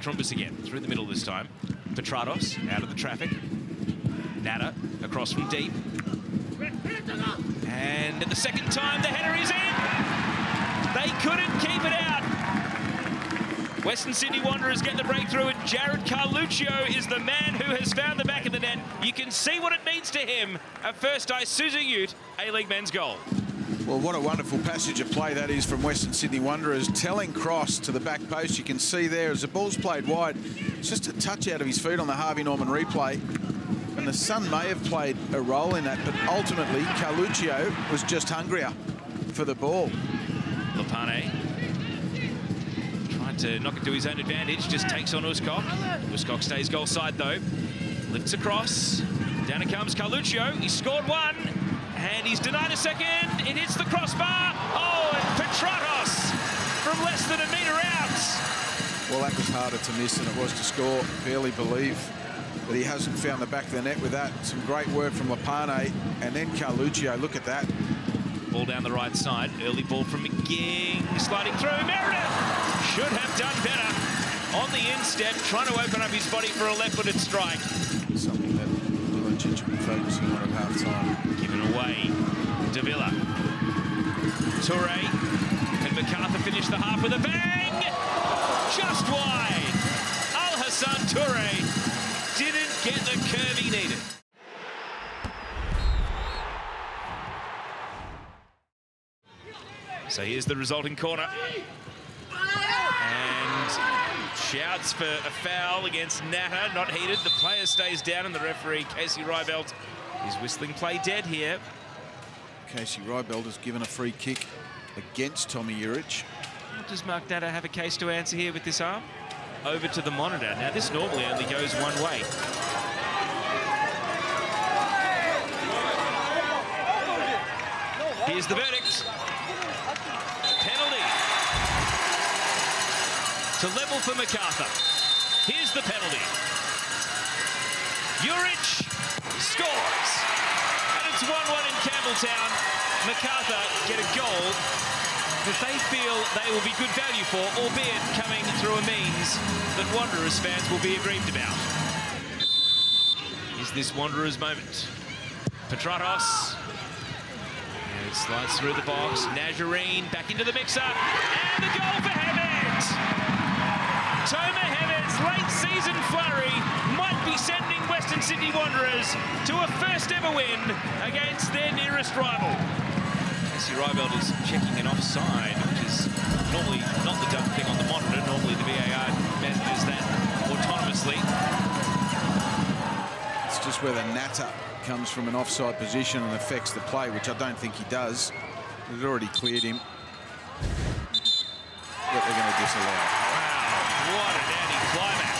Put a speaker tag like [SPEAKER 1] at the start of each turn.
[SPEAKER 1] Petrumbis again, through the middle this time. Petratos out of the traffic. Natta across from deep. And at the second time, the header is in. They couldn't keep it out. Western Sydney Wanderers get the breakthrough, and Jarrod Carluccio is the man who has found the back of the net. You can see what it means to him A first Isuzu Ute, A-League men's goal.
[SPEAKER 2] Well, what a wonderful passage of play that is from Western Sydney Wanderers. Telling cross to the back post. You can see there as the ball's played wide, it's just a touch out of his feet on the Harvey Norman replay. And the sun may have played a role in that, but ultimately Carluccio was just hungrier for the ball.
[SPEAKER 1] Lapane trying to knock it to his own advantage, just takes on Uskok. Uskok stays goal side though. Lifts across. Down it comes Carluccio. He scored one. And he's denied a second. It hits the crossbar. Oh, and Petratos from less than a metre out.
[SPEAKER 2] Well, that was harder to miss than it was to score. Barely believe that he hasn't found the back of the net with that. Some great work from Lapane. And then Carluccio, look at that.
[SPEAKER 1] Ball down the right side. Early ball from McGing. Sliding through. Meredith should have done better on the instep, trying to open up his body for a left-footed strike.
[SPEAKER 2] Something that Lucic should be focusing on at half-time.
[SPEAKER 1] Davila. Toure. And MacArthur finish the half with a bang! Just wide. Al Hassan Toure didn't get the curve he needed. So here's the resulting corner. And shouts for a foul against Natta, not heated. The player stays down and the referee, Casey Reibelt, is whistling play dead here.
[SPEAKER 2] Casey Reibelt has given a free kick against Tommy Urich.
[SPEAKER 1] Does Mark Natta have a case to answer here with this arm? Over to the monitor. Now, this normally only goes one way. Here's the verdict. Penalty. To level for MacArthur. Here's the penalty. Urich scores. It's 1-1 in Campbelltown. MacArthur get a goal that they feel they will be good value for, albeit coming through a means that Wanderers fans will be aggrieved about. Is this Wanderers moment? Petratos. Slides through the box. Nazarene back into the mix-up. And the goal for Hammett! Sydney Wanderers to a first ever win against their nearest rival. Casey Reibelt is checking an offside, which is normally not the done thing on the monitor. Normally the VAR manages that autonomously.
[SPEAKER 2] It's just whether Natta comes from an offside position and affects the play, which I don't think he does. It already cleared him. But they're going to disallow.
[SPEAKER 1] Wow, what an anti-climax.